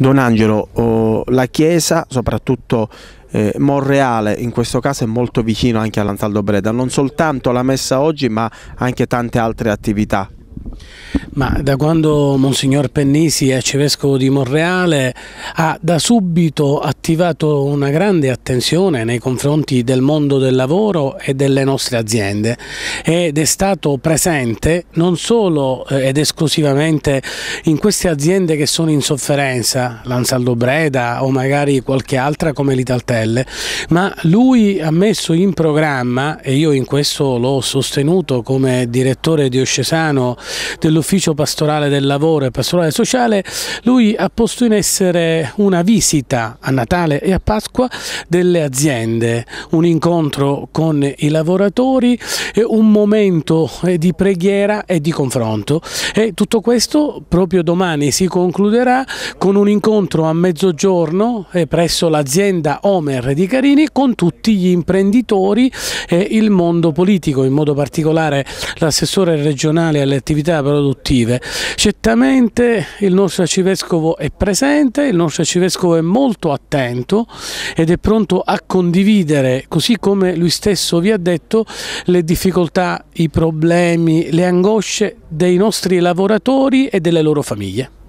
Don Angelo, oh, la Chiesa, soprattutto eh, Monreale in questo caso è molto vicino anche all'Ansaldo Breda, non soltanto la messa oggi ma anche tante altre attività. Ma da quando Monsignor Pennisi è arcivescovo di Monreale ha da subito attivato una grande attenzione nei confronti del mondo del lavoro e delle nostre aziende. Ed è stato presente non solo eh, ed esclusivamente in queste aziende che sono in sofferenza, l'Ansaldo Breda o magari qualche altra come l'Italtelle, ma lui ha messo in programma, e io in questo l'ho sostenuto come direttore diocesano dello dell'ufficio pastorale del lavoro e pastorale sociale, lui ha posto in essere una visita a Natale e a Pasqua delle aziende, un incontro con i lavoratori, un momento eh, di preghiera e di confronto. E tutto questo proprio domani si concluderà con un incontro a mezzogiorno eh, presso l'azienda Omer di Carini con tutti gli imprenditori e il mondo politico, in modo particolare l'assessore regionale alle attività produttive produttive. Certamente il nostro arcivescovo è presente, il nostro arcivescovo è molto attento ed è pronto a condividere, così come lui stesso vi ha detto, le difficoltà, i problemi, le angosce dei nostri lavoratori e delle loro famiglie.